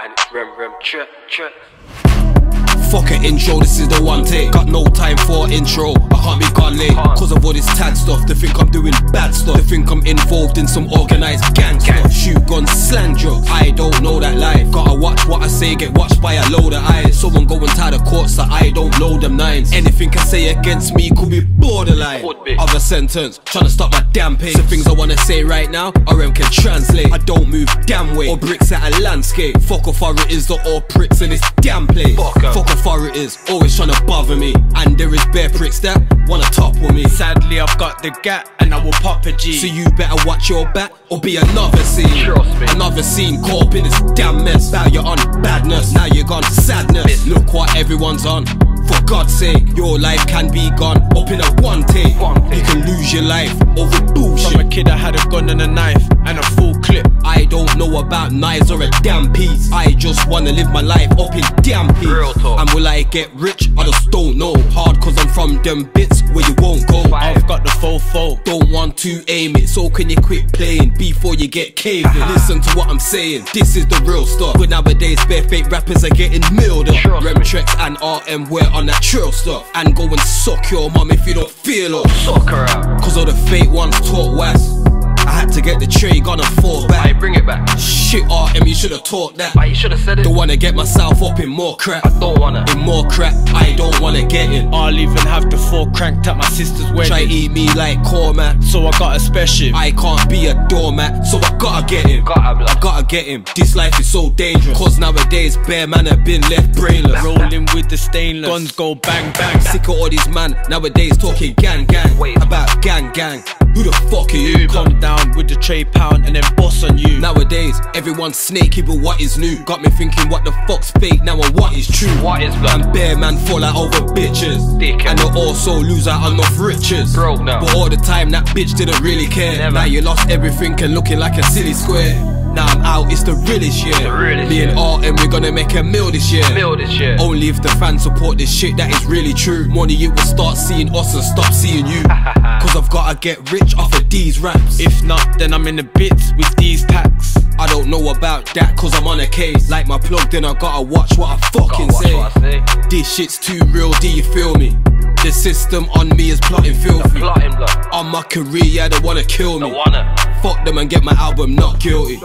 And it's rem rem. Fuck an intro, this is the one take. Got no time for intro, I can't be gone late. Cause of all this tad stuff, they think I'm doing bad stuff. They think I'm involved in some organized gang stuff. Shoot guns, slang drugs. I don't know that life. Gotta watch what I say, get watched by a load of eyes. Someone go and tie the courts that I don't know them nines. Anything I say against me could be borderline. Other sentence, trying to stop my damn pace. The things I wanna say right now, RM can translate. I don't move damn way, or bricks at a landscape. Fuck authorities or all pricks in this damn place. Fuck, Fuck 'em. Fuck authorities, always trying to bother me. And there is bare pricks that wanna top with me. Sadly, I've got the gap will pop a G. So you better watch your back or be another scene. Trust me. Another scene caught up in this damn mess. Now you're on badness, now you're gone sadness. Look what everyone's on. For God's sake, your life can be gone up in a one take. One. You can lose your life over bullshit. From a kid, I had a gun and a knife and a full clip. I don't know about knives or a damn piece. I just wanna live my life up in damn peace. And will I get rich? I just don't know. Hard cause I'm from them bits where you won't go. Five. I've got the full fofo. Don't want to aim it, so can you quit playing before you get caved in? Uh-huh. Listen to what I'm saying, this is the real stuff. But nowadays, bare fake rappers are getting milled up. Trust Rem. Trex and RM, we're on that trill stuff. And go and suck your mum if you don't feel us. Suck her out. Cause all the fake ones talk west. I had to get the tray, gonna fall I back. bring it back. Shit, RM, you should've taught that. But you should have said it. Don't wanna get myself up in more crap. I don't wanna. In more crap, I don't wanna get in. I'll even have the four cranked at my sister's wedding. Try eat me like Cormac. So I got a special. I can't be a doormat, so I gotta get him. Gotta blood. I gotta get him. This life is so dangerous. Cause nowadays, bare man have been left brainless. Rolling with the stainless. Guns go bang bang. Sick of all these man nowadays talking gang gang. Wait. About gang gang. Who the fuck are you? Come down with the tray pound and then boss on you. Nowadays, everyone's snaky, but what is new? Got me thinking what the fuck's fake now and what is true. What is blood? And bare man fall out over bitches. Dickhead. And they also lose out on enough riches. Broke now. But all the time that bitch didn't really care. Never. Now you lost everything and looking like a silly square. Now I'm out, it's the realest year. The realest Me and RM, we're gonna make a meal this year. Mill this shit. Only if the fans support this shit that is really true. Money, you will start seeing us and stop seeing you. I've get rich off of these raps. If not, then I'm in the bits with these packs. I don't know about that cause I'm on a case. Like my plug, then I gotta watch what I fucking say. what I say. This shit's too real, do you feel me? The system on me is plotting filthy. Plotting. On my career, yeah, they wanna kill me. wanna. Fuck them and get my album not guilty.